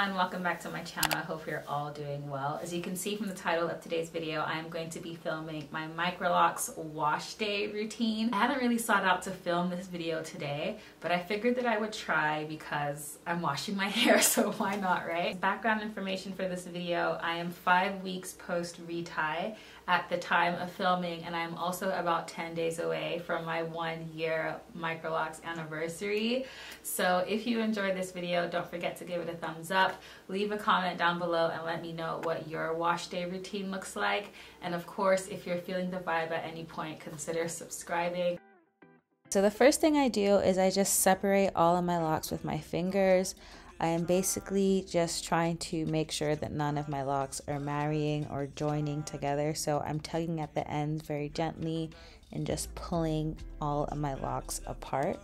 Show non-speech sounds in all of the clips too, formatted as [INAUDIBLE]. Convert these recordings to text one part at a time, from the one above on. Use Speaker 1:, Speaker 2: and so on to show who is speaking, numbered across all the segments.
Speaker 1: it's welcome back to my channel. I hope you're all doing well. As you can see from the title of today's video, I am going to be filming my Microlocs wash day routine. I haven't really sought out to film this video today, but I figured that I would try because I'm washing my [LAUGHS] hair, so why not, right? Background information for this video, I am five weeks post retie at the time of filming and I'm also about 10 days away from my one year Microlocs anniversary. So if you enjoyed this video, don't forget to give it a thumbs up, leave a comment down below and let me know what your wash day routine looks like. And of course, if you're feeling the vibe at any point, consider subscribing. So the first thing I do is I just separate all of my locks with my fingers. I am basically just trying to make sure that none of my locks are marrying or joining together. So I'm tugging at the ends very gently and just pulling all of my locks apart.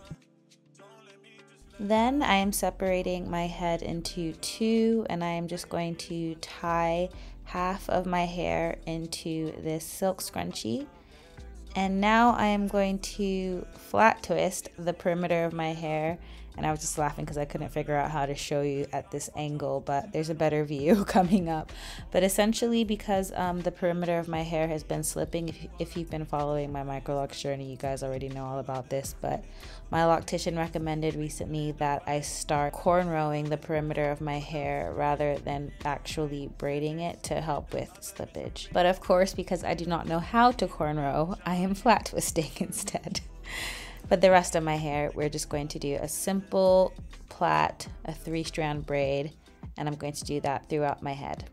Speaker 1: Then I am separating my head into two and I am just going to tie half of my hair into this silk scrunchie. And now I am going to flat twist the perimeter of my hair and I was just laughing because I couldn't figure out how to show you at this angle, but there's a better [LAUGHS] view [LAUGHS] coming up. But essentially, because um, the perimeter of my hair has been slipping, if, if you've been following my Microlocs journey, you guys already know all about this, but my loctician recommended recently that I start cornrowing the perimeter of my hair rather than actually braiding it to help with slippage. But of course, because I do not know how to cornrow, I am flat twisting [LAUGHS] instead. But the rest of my hair, we're just going to do a simple plait, a three strand braid, and I'm going to do that throughout my head.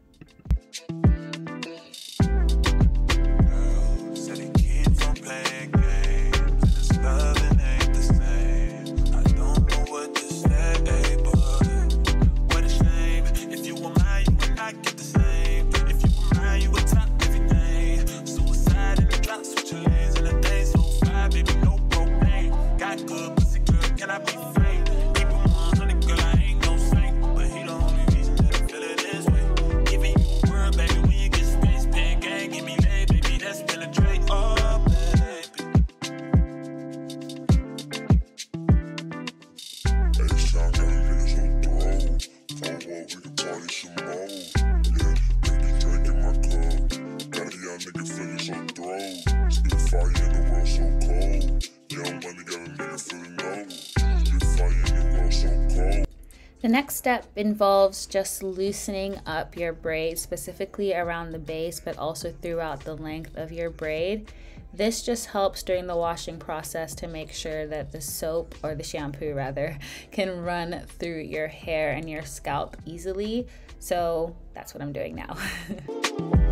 Speaker 1: The next step involves just loosening up your braid, specifically around the base, but also throughout the length of your braid. This just helps during the washing process to make sure that the soap, or the shampoo rather, [LAUGHS] can run through your hair and your scalp easily. So that's what I'm doing now.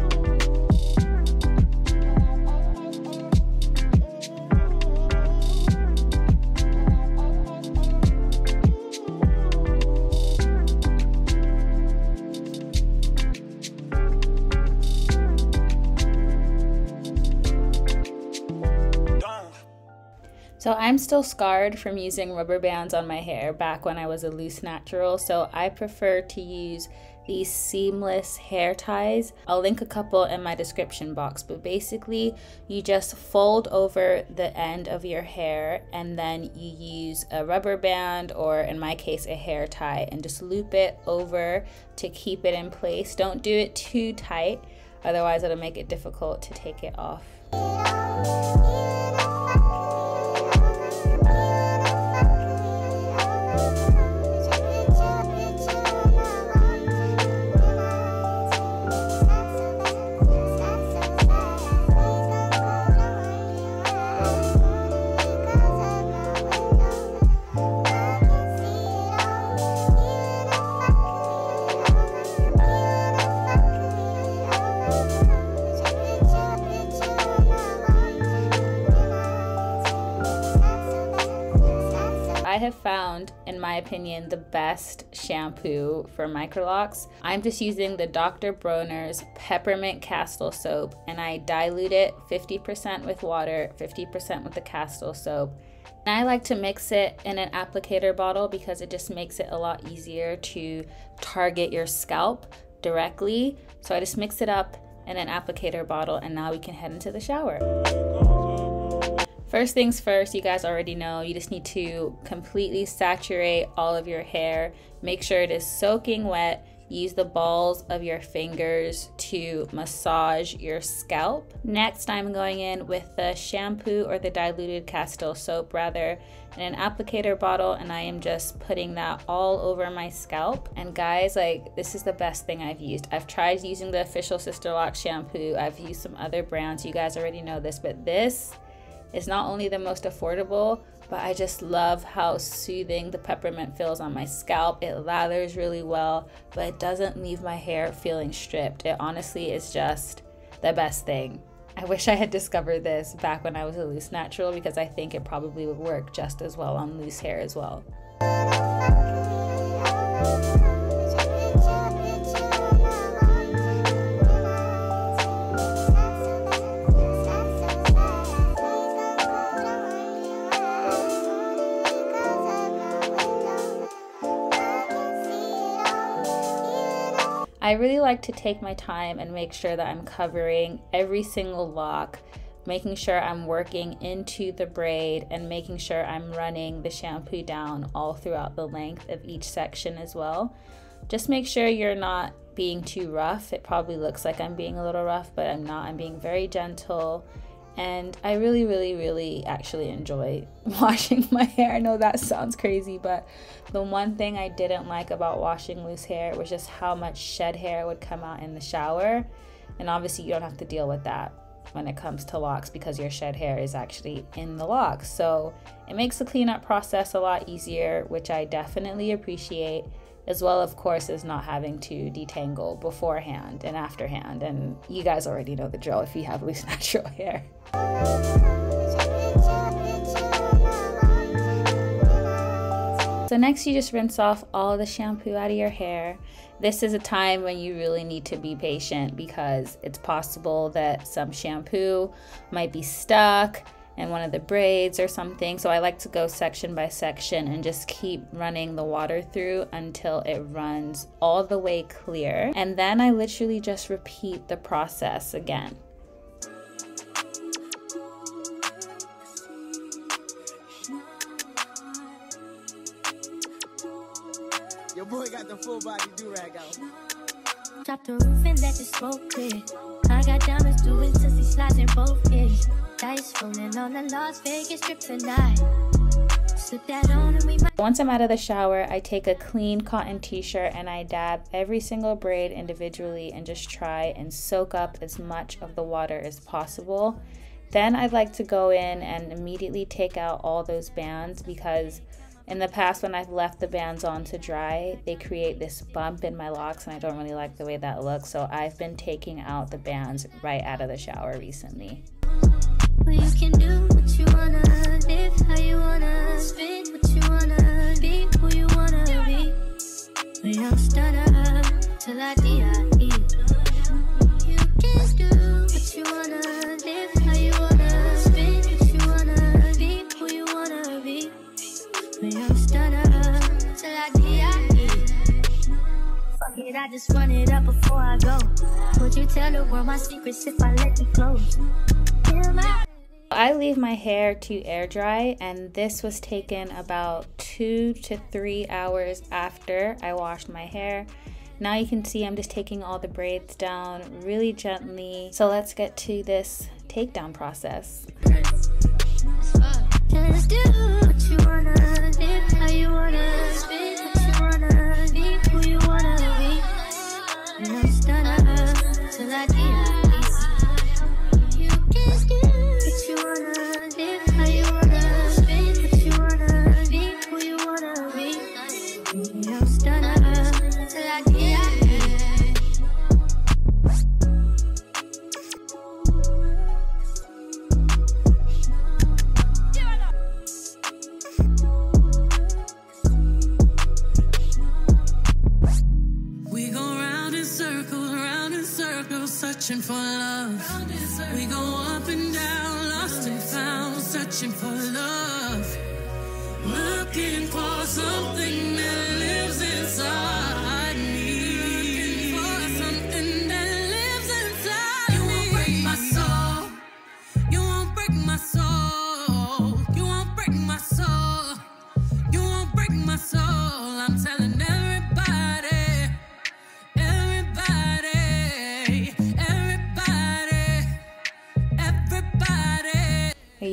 Speaker 1: [LAUGHS] I'm still scarred from using rubber bands on my hair back when I was a loose natural. So I prefer to use these seamless hair ties. I'll link a couple in my description box, but basically you just fold over the end of your hair and then you use a rubber band or in my case a hair tie and just loop it over to keep it in place. Don't do it too tight, otherwise it'll make it difficult to take it off. Have found, in my opinion, the best shampoo for microlocs. I'm just using the Dr. Bronner's Peppermint Castile Soap and I dilute it 50% with water, 50% with the Castile Soap. And I like to mix it in an applicator bottle because it just makes it a lot easier to target your scalp directly. So I just mix it up in an applicator bottle and now we can head into the shower. First things first, you guys already know, you just need to completely saturate all of your hair. Make sure it is soaking wet. Use the balls of your fingers to massage your scalp. Next, I'm going in with the shampoo or the diluted Castile soap rather in an applicator bottle and I am just putting that all over my scalp. And guys, like this is the best thing I've used. I've tried using the official Sisterlock shampoo. I've used some other brands. You guys already know this, but this is not only the most affordable, but I just love how soothing the peppermint feels on my scalp. It lathers really well, but it doesn't leave my hair feeling stripped. It honestly is just the best thing. I wish I had discovered this back when I was a loose natural because I think it probably would work just as well on loose hair as well. I really like to take my time and make sure that I'm covering every single lock, making sure I'm working into the braid and making sure I'm running the shampoo down all throughout the length of each section as well. Just make sure you're not being too rough. It probably looks like I'm being a little rough, but I'm not. I'm being very gentle and I really, really, really actually enjoy [LAUGHS] washing my hair. I know that sounds crazy, but the one thing I didn't like about washing loose hair was just how much shed hair would come out in the shower. And obviously, you don't have to deal with that when it comes to locks because your shed hair is actually in the locks. So it makes the cleanup process a lot easier, which I definitely appreciate as well of course as not having to detangle beforehand and afterhand. And you guys already know the drill if you have loose [LAUGHS] natural hair. So next you just rinse off all the shampoo out of your hair. This is a time when you really need to be patient because it's possible that some shampoo might be stuck and one of the braids or something. So I like to go section by section and just keep running the water through until it runs all the way clear. And then I literally just repeat the process again. Your boy got the full body do-rag out. Drop the roof and let the smoke clear. Got diamonds doing sissy slides in both ears. Dice rolling on the Las Vegas tonight. Once I'm out of the shower, I take a clean cotton t-shirt and I dab every single braid individually and just try and soak up as much of the water as possible. Then I'd like to go in and immediately take out all those bands because in the past, when I've left the bands on to dry, they create this bump in my locks, and I don't really like the way that looks. So I've been taking out the bands right out of the shower recently. Well, you tell the world my secrets if I let you close? I leave my hair to air dry, and this was taken about two to three hours after I washed my hair. Now you can see I'm just taking all the braids down really gently. So let's get to this takedown process till I get. You. Searching for love. We go up and down, lost and found, searching for love. Looking for something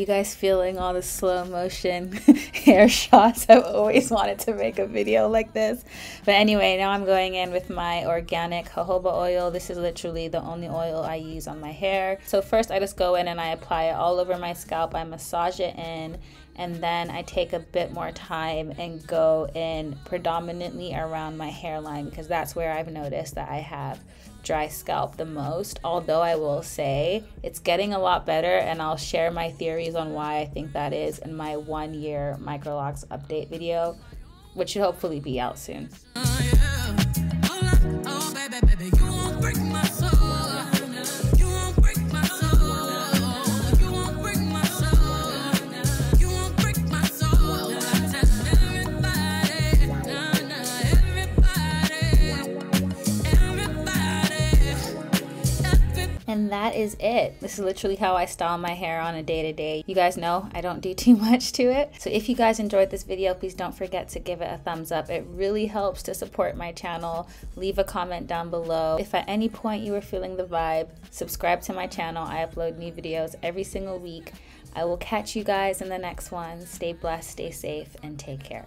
Speaker 1: guys feeling all the slow motion [LAUGHS] hair shots? I've always wanted to make a video like this. But anyway, now I'm going in with my organic jojoba oil. This is literally the only oil I use on my hair. So first I just go in and I apply it all over my scalp. I massage it in and then I take a bit more time and go in predominantly around my hairline because that's where I've noticed that I have dry scalp the most. Although I will say it's getting a lot better, and I'll share my theories on why I think that is in my one year Microlocs update video, which should hopefully be out soon. Oh, yeah. That is it. This is literally how I style my hair on a day to day. You guys know I don't do [LAUGHS] too much to it. So if you guys enjoyed this video, please don't forget to give it a thumbs up. It really helps to support my channel. Leave a comment down below. If at any point you are feeling the vibe, subscribe to my channel. I upload new videos every single week. I will catch you guys in the next one. Stay blessed, stay safe, and take care.